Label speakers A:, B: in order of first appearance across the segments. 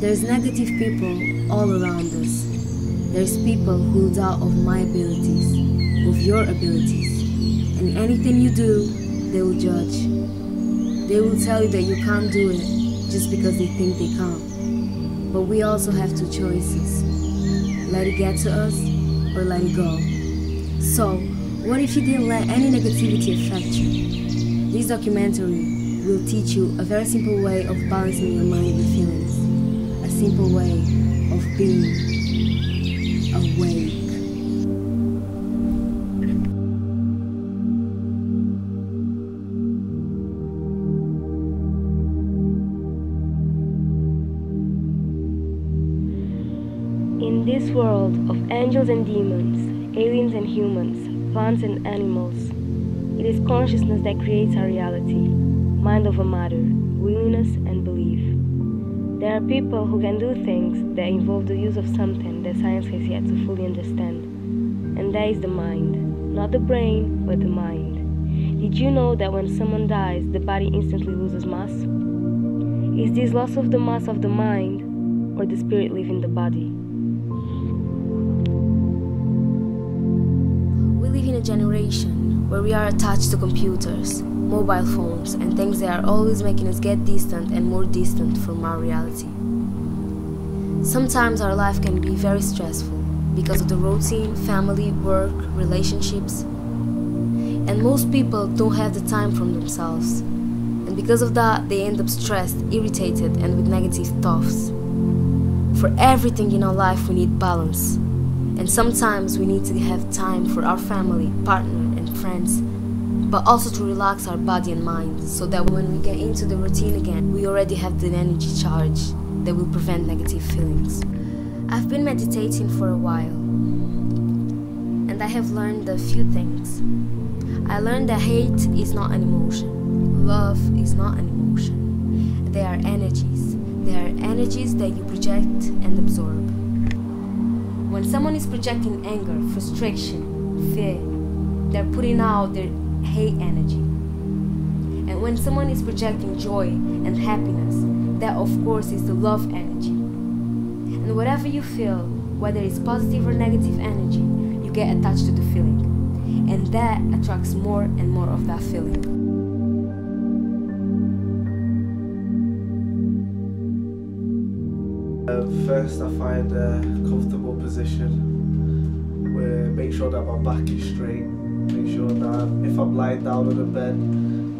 A: There's negative people all around us. There's people who doubt of my abilities, of your abilities. And anything you do, they will judge. They will tell you that you can't do it just because they think they can't. But we also have two choices. Let it get to us or let it go. So, what if you didn't let any negativity affect you? This documentary will teach you a very simple way of balancing your mind and feelings. A simple way of being awake.
B: In this world of angels and demons, aliens and humans, plants and animals, it is consciousness that creates our reality, mind over matter, willingness and belief. There are people who can do things that involve the use of something that science has yet to fully understand, and that is the mind, not the brain, but the mind. Did you know that when someone dies, the body instantly loses mass? Is this loss of the mass of the mind or the spirit leaving the body?
A: We live in a generation where we are attached to computers, mobile phones, and things that are always making us get distant and more distant from our reality. Sometimes our life can be very stressful because of the routine, family, work, relationships. And most people don't have the time from themselves. And because of that, they end up stressed, irritated, and with negative thoughts. For everything in our life, we need balance. And sometimes we need to have time for our family, partner, and friends, but also to relax our body and mind so that when we get into the routine again, we already have the energy charge that will prevent negative feelings. I've been meditating for a while, and I have learned a few things. I learned that hate is not an emotion, love is not an emotion. They are energies. They are energies that you project and absorb. When someone is projecting anger, frustration, fear, they're putting out their hate energy. And when someone is projecting joy and happiness, that of course is the love energy. And whatever you feel, whether it's positive or negative energy, you get attached to the feeling. And that attracts more and more of that feeling.
C: First, I find a comfortable position where make sure that my back is straight. Make sure that if I'm lying down on the bed,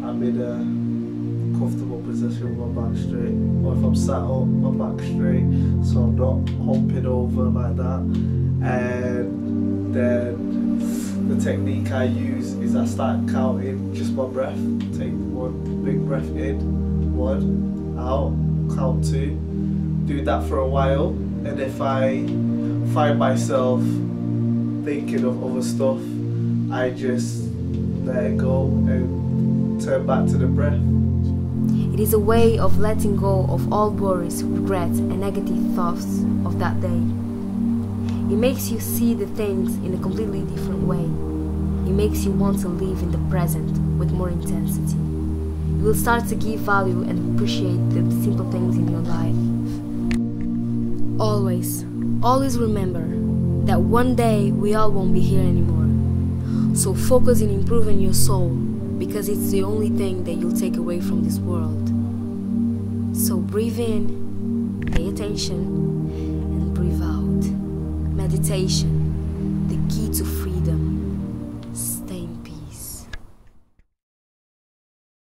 C: I'm in a comfortable position with my back straight. Or if I'm sat up, my back straight, so I'm not humping over like that. And then the technique I use is I start counting just my breath. Take one big breath in, one, out, count two do that for a while and if I find myself thinking of other stuff I just let it go and turn back to the breath.
A: It is a way of letting go of all worries, regrets, and negative thoughts of that day. It makes you see the things in a completely different way. It makes you want to live in the present with more intensity. You will start to give value and appreciate the simple things in your life. Always, always remember that one day we all won't be here anymore. So focus in improving your soul because it's the only thing that you'll take away from this world. So breathe in, pay attention, and breathe out. Meditation, the key to freedom.